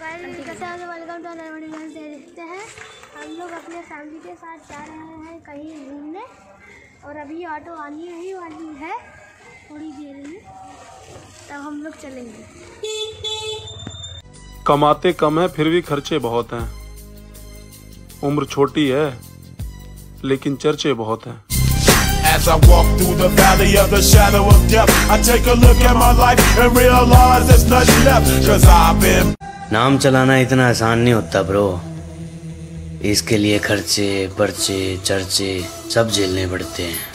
Welcome to देखते हैं हम लोग अपने फैमिली के साथ जा रहे हैं कहीं घूमने और अभी ऑटो आनी ही वाली है थोड़ी देर में तब हम लोग चलेंगे कमाते कम है फिर भी खर्चे बहुत हैं उम्र छोटी है लेकिन चर्चे बहुत हैं As I walk through the valley of the shadow of death, I take a look at my life and realize there's nothing left. Cause I've been नाम चलाना इतना आसान नहीं होता ब्रो इसके लिए खर्चे, पर्चे, चर्चे सब झेलने पड़ते हैं।